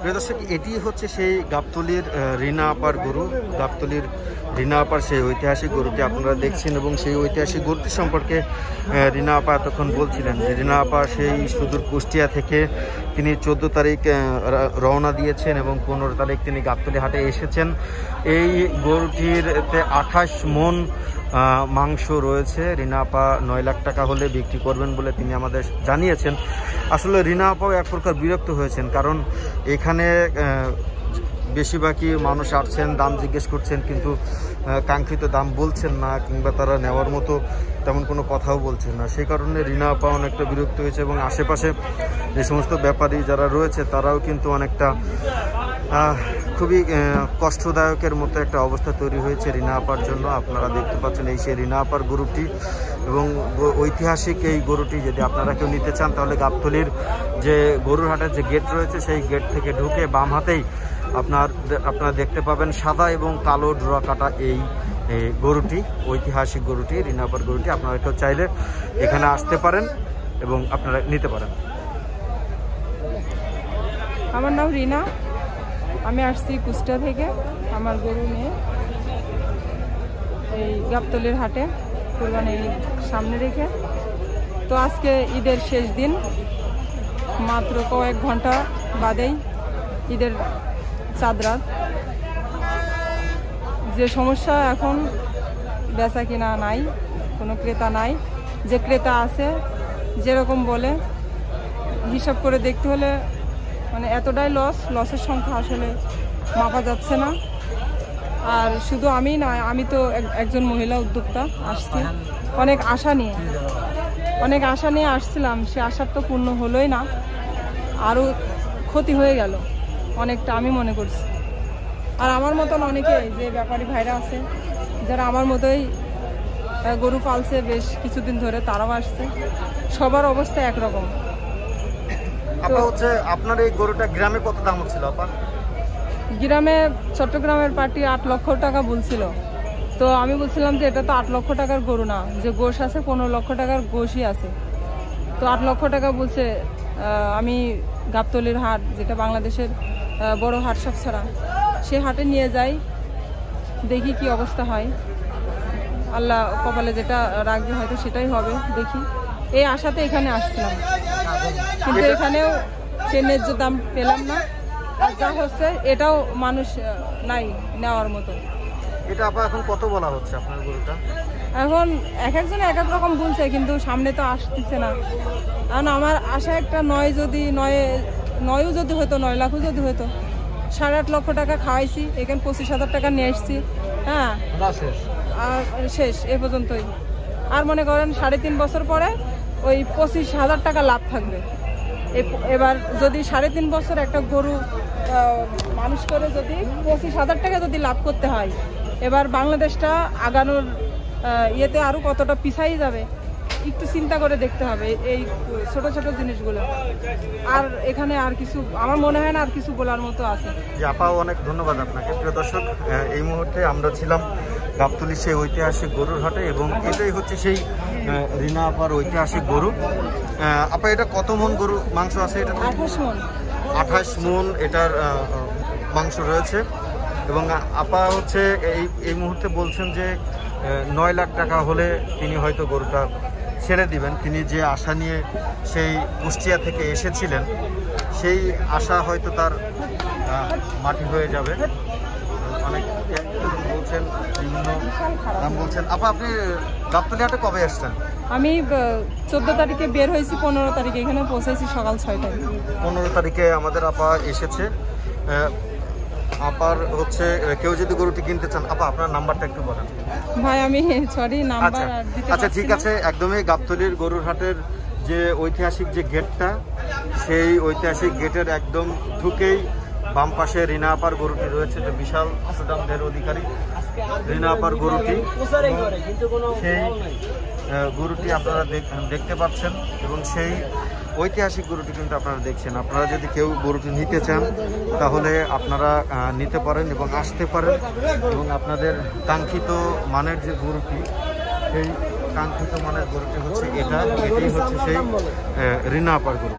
প্রিয় দর্শক, এটি হচ্ছে সেই গাবতলির রিনা আপার গরু। গাবতলির রিনা আপার সেই ঐতিহাসিক গরুটি আপনারা দেখছেন এবং সেই ঐতিহাসিক গরুটি সম্পর্কে রিনা আপা এতক্ষণ বলছিলেন যে রিনা আপা সেই সুদূর কুষ্টিয়া থেকে তিনি চোদ্দ তারিখ রওনা দিয়েছেন এবং পনেরো তারিখ তিনি গাবতলি হাটে এসেছেন। এই গরুটির আঠাশ মন মাংস রয়েছে। রিনা আপা নয় লাখ টাকা হলে বিক্রি করবেন বলে তিনি আমাদের জানিয়েছেন। আসলে রিনা আপাও এক প্রকার বিরক্ত হয়েছেন, কারণ এখানে বেশিরভাগই মানুষ আসছেন, দাম জিজ্ঞেস করছেন, কিন্তু কাঙ্ক্ষিত দাম বলছেন না, কিংবা তারা নেওয়ার মতো তেমন কোনো কথাও বলছেন না। সেই কারণে রিনা আপা অনেকটা বিরক্ত হয়েছে এবং আশেপাশে যে সমস্ত ব্যাপারী যারা রয়েছে, তারাও কিন্তু অনেকটা খুবই কষ্টদায়কের মতো একটা অবস্থা তৈরি হয়েছে রিনা আপার জন্য। আপনারা দেখতে পাচ্ছেন এই সেই রিনা আপার গরুটি এবং ঐতিহাসিক এই গরুটি যদি আপনারা কেউ নিতে চান, তাহলে গাবতলির যে গরুর হাটের যে গেট রয়েছে, সেই গেট থেকে ঢুকে বাম হাতেই আপনার আপনারা দেখতে পাবেন সাদা এবং কালো ড্র কাটা এই এই গরুটি, ঐতিহাসিক গরুটি রিনাপার গরুটি। আপনারা কেউ চাইলে এখানে আসতে পারেন এবং আপনারা নিতে পারেন। আমার নাম রিনা। আমি আসছি কুষ্টা থেকে, আমার গরু নিয়ে এই গাবতলির হাটে কোরবানি সামনে রেখে। তো আজকে ঈদের শেষ দিন, মাত্র কয়েক ঘণ্টা বাদেই ঈদের চাঁদ রাত। যে সমস্যা এখন বেচা কিনা নাই, কোনো ক্রেতা নাই, যে ক্রেতা আছে, যেরকম বলে হিসাব করে দেখতে হলে মানে এতটাই লস লসের সংখ্যা আসলে মাপা যাচ্ছে না। আর শুধু আমি নয় আমি তো এক- একজন মহিলা উদ্যোক্তা, আসছি। অনেক আশা নিয়ে। অনেক আশা নিয়ে আসছিলাম, সে আশার তো পূর্ণ হলোই না। আরও ক্ষতি হয়ে গেল, অনেকটা আমি মনে করছি। আর আমার মতন অনেকে যে ব্যাপারী ভাইরা আছে, যারা আমার মতোই গরু পালছে, বেশ কিছুদিন ধরে তারাও আসছে। সবার অবস্থা একরকম। আপা হচ্ছে, আপনার এই গরুটা গ্রামে কত দাম হচ্ছিল, আপা? গ্রামে, চট্টগ্রামের পার্টি আট লক্ষ টাকা বলছিল। তো আমি বলছিলাম যে, এটা তো আট লক্ষ টাকার গরু না, যে গোশ আছে, পনেরো লক্ষ টাকার গোশই আছে। তো আট লক্ষ টাকা বলছে আমি গাবতলির হাট, যেটা বাংলাদেশের বড় হাট সব ছাড়া, সে হাটে নিয়ে যাই, দেখি কি অবস্থা হয়। আল্লাহ কপালে যেটা রাখবে হয়তো সেটাই হবে, দেখি। এই আশাতে এখানে আসছিলাম। কিন্তু এখানেও সে ন্যায্য দাম পেলাম না। আর যা হচ্ছে এটাও মানুষ নাই নেওয়ার মতো। এটা আপা এখন কত বলা হচ্ছে আপনার গরুটা? এখন এক একজন এক এক রকম বলছে কিন্তু সামনে তো আসতেছে না। কারণ আমার আশা একটা নয় যদি নয় নয়ও যদি হতো নয় লাখও যদি হতো সাড়ে আট লক্ষ টাকা খাওয়াইছি এখানে পঁচিশ হাজার টাকা নিয়ে এসছি হ্যাঁ। আর শেষ এ পর্যন্তই। আর মনে করেন সাড়ে তিন বছর পরে ওই পঁচিশ হাজার টাকা লাভ থাকবে। এবার যদি সাড়ে তিন বছর একটা গরু মানুষ করে যদি পঁচিশ হাজার টাকা যদি লাভ করতে হয়, এবার বাংলাদেশটা আগানোর ইয়েতে আরও কতটা পিছাই যাবে? একটু চিন্তা করে দেখতে হবে এই ছোট ছোট জিনিসগুলো। আর এখানে আর কিছু আমার মনে হয় না আর কিছু বলার মতো আছে। আপাও অনেক ধন্যবাদ আপনাকে। প্রিয় দর্শক এই মুহূর্তে আমরা ছিলাম গাবতলির সেই ঐতিহাসিক গরুর হাটে এবং এটাই হচ্ছে সেই রিনা আপার ঐতিহাসিক গরু। আপা এটা কত মন গরু মাংস আছে এটা আঠাশ মন। আঠাশ মন এটার মাংস রয়েছে। এবং আপা হচ্ছে এই এই মুহূর্তে বলছেন যে নয় লাখ টাকা হলে তিনি হয়তো গরুটা ছেড়ে দিবেন। তিনি যে আশা নিয়ে সেই কুষ্টিয়া থেকে এসেছিলেন সেই আশা হয়তো তার মাটি হয়ে যাবে। অনেক বলছেন বিভিন্ন দাম বলছেন। আপা আপনি গাবতলি হাটে কবে আসছেন? আমি চোদ্দ তারিখে বের হয়েছি পনেরো তারিখে। এখানে পৌঁছেছি সকাল ছয়টায়। পনেরো তারিখে আমাদের আপা এসেছে। আপার হচ্ছে কেউ যদি গরুটি কিনতে চান আপা আপনার নাম্বারটা একটু বলেন। ভাই আমি সরি আচ্ছা নাম্বার আর আচ্ছা ঠিক আছে একদমই গাবতলির গরুর হাটের যে ঐতিহাসিক যে গেটটা সেই ঐতিহাসিক গেটের একদম ঢুকেই বাম পাশে রিনা আপার গরুটি রয়েছে যে বিশাল সুদামদের অধিকারী। রিনা আপার গরুটি সেই গরুটি আপনারা দেখ- দেখতে পাচ্ছেন এবং সেই ঐতিহাসিক গরুটি কিন্তু আপনারা দেখছেন। আপনারা যদি কেউ গরুটি নিতে চান, তাহলে আপনারা নিতে পারেন এবং আসতে পারেন এবং আপনাদের কাঙ্ক্ষিত মানের যে গরুটি, সেই কাঙ্ক্ষিত মানের গরুটি হচ্ছে এটা। এটি হচ্ছে সেই ঋণা আপার গরু।